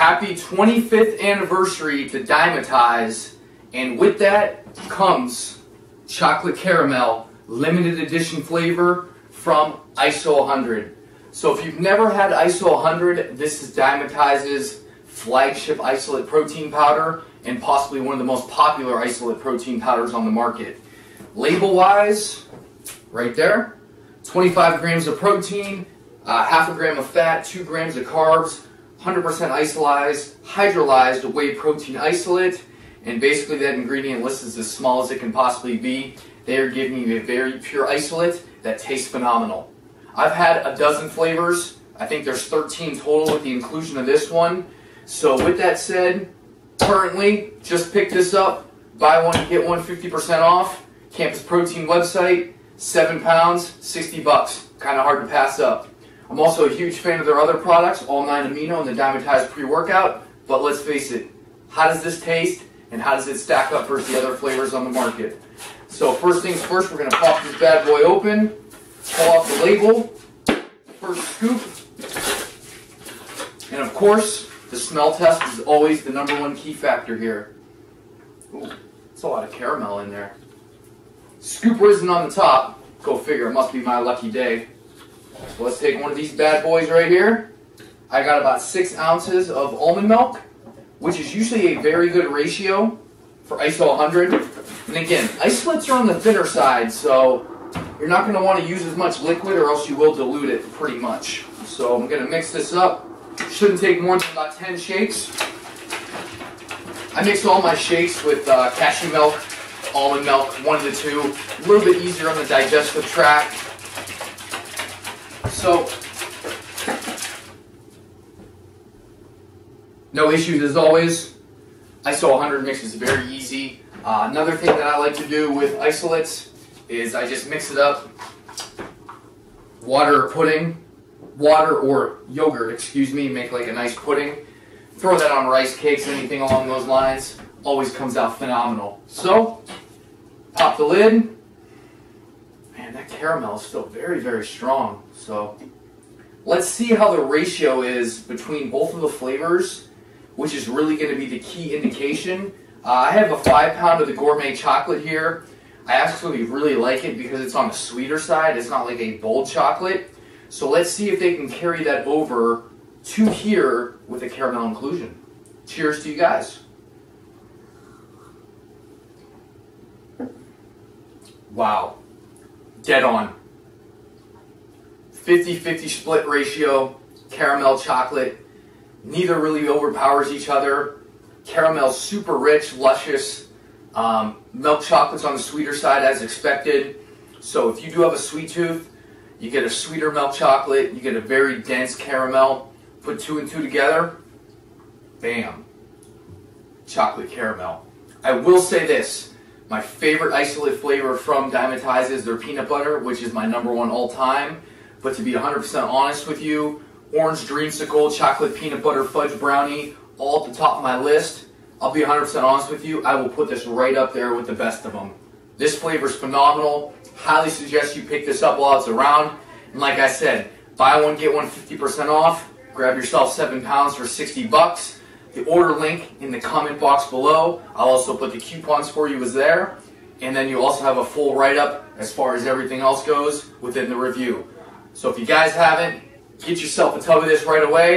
Happy 25th anniversary to Dymatize, and with that comes chocolate caramel limited edition flavor from ISO 100. So if you've never had ISO 100, this is Dymatize's flagship isolate protein powder and possibly one of the most popular isolate protein powders on the market. Label wise, right there, 25 grams of protein, uh, half a gram of fat, two grams of carbs, 100% isolized, hydrolyzed whey protein isolate, and basically that ingredient list is as small as it can possibly be. They are giving you a very pure isolate that tastes phenomenal. I've had a dozen flavors. I think there's 13 total with the inclusion of this one. So with that said, currently, just pick this up. Buy one, get one 50% off. Campus Protein website, seven pounds, 60 bucks. Kind of hard to pass up. I'm also a huge fan of their other products, All 9 Amino and the Dymatize Pre-Workout. But let's face it, how does this taste and how does it stack up versus the other flavors on the market? So first things first, we're going to pop this bad boy open, pull off the label, first scoop, and of course, the smell test is always the number one key factor here. Ooh, it's a lot of caramel in there. Scoop risen on the top. Go figure, it must be my lucky day. So let's take one of these bad boys right here. I got about six ounces of almond milk, which is usually a very good ratio for ISO 100. And again, isolates are on the thinner side, so you're not going to want to use as much liquid or else you will dilute it pretty much. So I'm going to mix this up. Shouldn't take more than about 10 shakes. I mix all my shakes with uh, cashew milk, almond milk, one of the two. A little bit easier on the digestive tract. So, no issues as always. ISO 100 mix is very easy. Uh, another thing that I like to do with isolates is I just mix it up. Water or pudding, water or yogurt, excuse me, make like a nice pudding. Throw that on rice cakes, anything along those lines. Always comes out phenomenal. So, pop the lid. Caramel is still very, very strong. So, let's see how the ratio is between both of the flavors, which is really going to be the key indication. Uh, I have a five pound of the gourmet chocolate here. I actually really like it because it's on the sweeter side. It's not like a bold chocolate. So let's see if they can carry that over to here with a caramel inclusion. Cheers to you guys. Wow. Dead on. 50-50 split ratio, caramel chocolate. Neither really overpowers each other. Caramel super rich, luscious. Um, milk chocolate's on the sweeter side as expected. So if you do have a sweet tooth, you get a sweeter milk chocolate, you get a very dense caramel. Put two and two together, bam, chocolate caramel. I will say this, my favorite isolate flavor from Dymatize is their peanut butter, which is my number one all time. But to be 100% honest with you, orange dreamsicle, chocolate peanut butter fudge brownie, all at the top of my list. I'll be 100% honest with you, I will put this right up there with the best of them. This flavor is phenomenal. Highly suggest you pick this up while it's around. And like I said, buy one, get one 50% off. Grab yourself seven pounds for 60 bucks. The order link in the comment box below. I'll also put the coupons for you as there. And then you also have a full write-up as far as everything else goes within the review. So if you guys haven't, get yourself a tub of this right away.